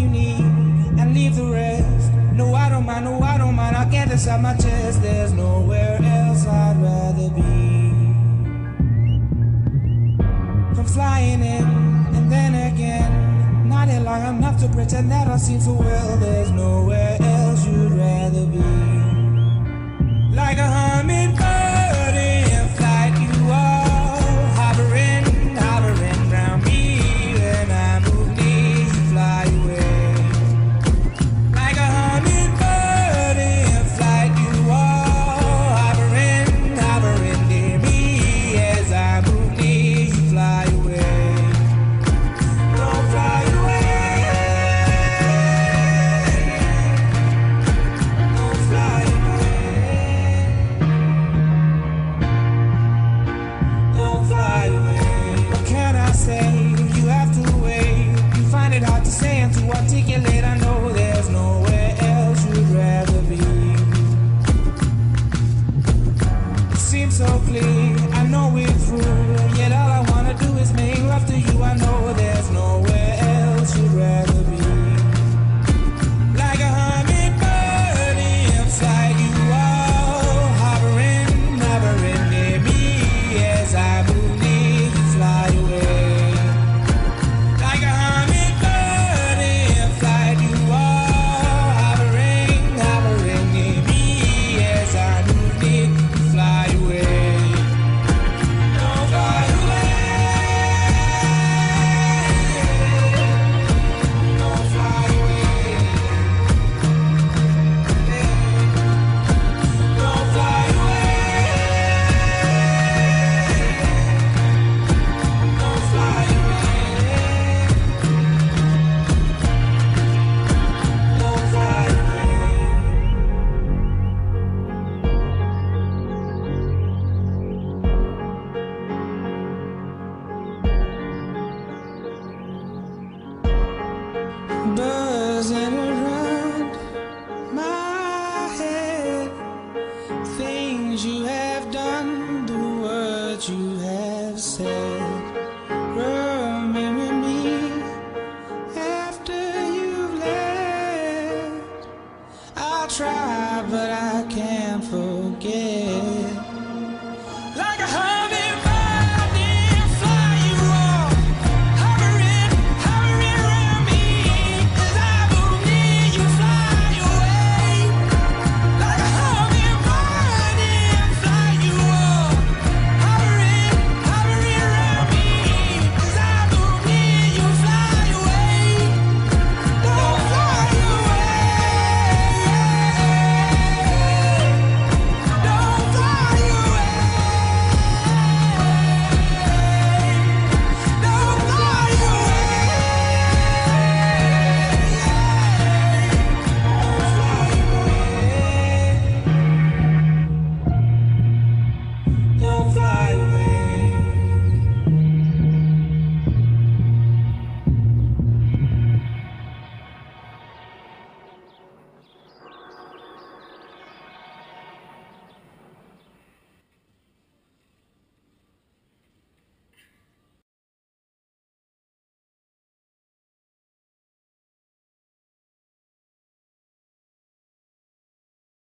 you need and leave the rest. No, I don't mind, no, I don't mind. I'll get this out my chest. There's nowhere else I'd rather be. From flying in and then again, not lying enough to pretend that I seem so well. There's nowhere else. what you have said. Remember me after you've left. I'll try, but I.